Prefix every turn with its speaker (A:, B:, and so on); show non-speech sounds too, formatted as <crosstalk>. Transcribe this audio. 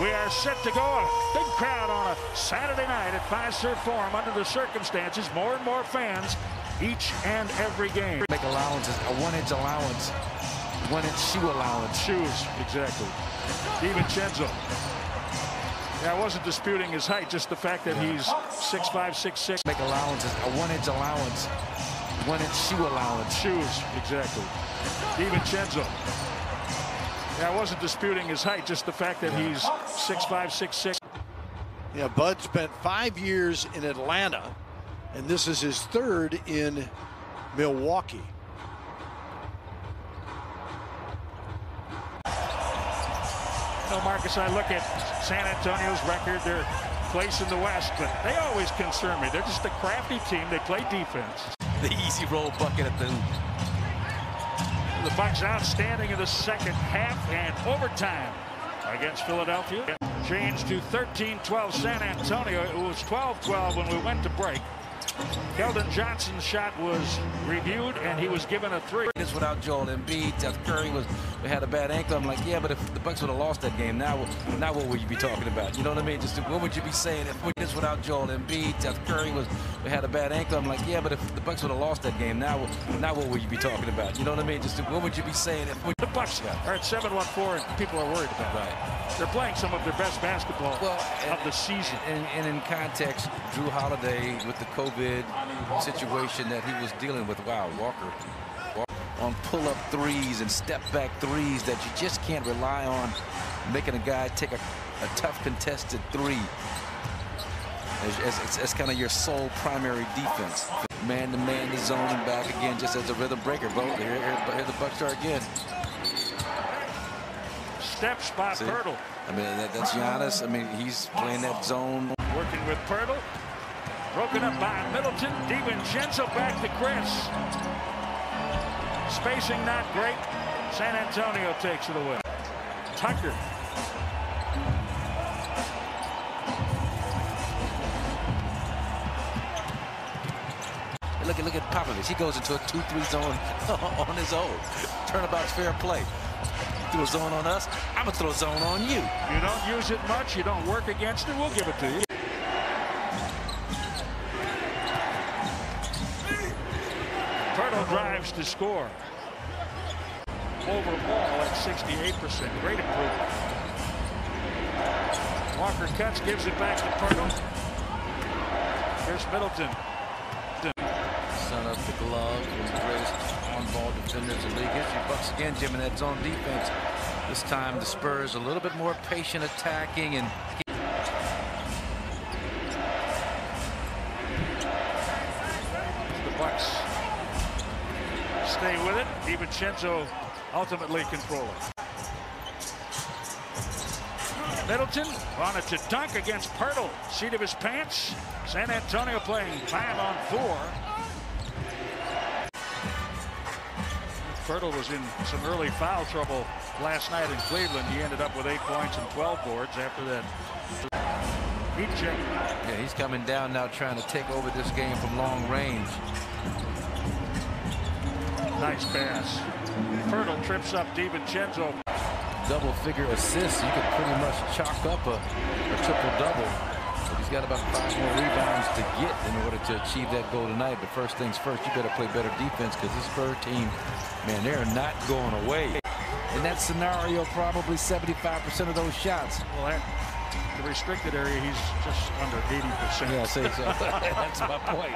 A: We are set to go. A big crowd on a Saturday night at Fiserv Forum under the circumstances. More and more fans each and every game.
B: Make allowances, a one-inch allowance, one-inch shoe allowance.
A: Shoes, exactly. DiVincenzo. Yeah, I wasn't disputing his height, just the fact that he's 6'5", 6'6".
B: Make allowances, a one-inch allowance, one-inch shoe allowance.
A: Shoes, exactly. DiVincenzo. Yeah, I wasn't disputing his height, just the fact that he's 6'5", 6'6".
C: Yeah, Bud spent five years in Atlanta, and this is his third in Milwaukee.
A: You know, Marcus, I look at San Antonio's record, their place in the West, but they always concern me. They're just a crafty team. They play defense.
B: The easy roll bucket at the
A: The Bucks outstanding in the second half and overtime against Philadelphia. Changed to 13-12 San Antonio. It was 12-12 when we went to break. Keldon Johnson's shot was reviewed, and he was given a three.
B: This without Joel Embiid, Seth Curry was we had a bad ankle. I'm like, yeah, but if the Bucks would have lost that game, now now what would you be talking about? You know what I mean? Just what would you be saying if we this without Joel Embiid, Seth Curry was we had a bad ankle. I'm like, yeah, but if the Bucks would have lost that game, now now what would you be talking about? You know what I mean? Just what would you be saying if we
A: the Bucks are at 7-1-4, and people are worried about
B: right.
A: They're playing some of their best basketball
B: well,
A: of the season.
B: And, and in context, Jrue Holiday with the COVID situation that he was dealing with. Wow, Walker, Walker on pull-up threes and step-back threes that you just can't rely on making a guy take a, a tough contested three. As, kind of your sole primary defense. Man-to-man, -man, the zoning back again just as a rhythm breaker. But here, here, here the Bucks are again.
A: Step spot,
B: See?
A: Poeltl.
B: I mean, that, that's Giannis. I mean, he's playing that zone.
A: Working with Poeltl. Broken up by Middleton. DiVincenzo back to Khris. Spacing not great. San Antonio takes it away. Tucker.
B: Look at look at Popovich. He goes into a 2-3 zone <laughs> on his own. Turnabout's fair play. Threw a zone on us. I'm gonna throw a zone on you.
A: You don't use it much. You don't work against it. We'll give it to you. Poeltl drives to score. Overall at 68%. Great improvement. Walker cuts, gives it back to Poeltl. Here's Middleton.
B: Son of the glove, on-ball defenders in the league history. Bucks again, Jim, in that zone defense. This time the Spurs a little bit more patient attacking and
A: the Bucks stay with it. DiVincenzo ultimately controlling. Middleton wanted to dunk against Poeltl. Seat of his pants. San Antonio playing five on four. Poeltl was in some early foul trouble last night in Cleveland. He ended up with eight points and 12 boards after that heat check.
B: Yeah, he's coming down now trying to take over this game from long range.
A: Nice pass. Poeltl trips up DiVincenzo.
B: Double figure assists. You could pretty much chalk up a, a triple double. He's got about five more rebounds to get in order to achieve that goal tonight. But first things first, you better play better defense because this Spur team, man, they're not going away. In that scenario, probably 75% of those shots.
A: Well, that, the restricted area, he's just under 80%.
B: Yeah, I say so. <laughs> That's my point.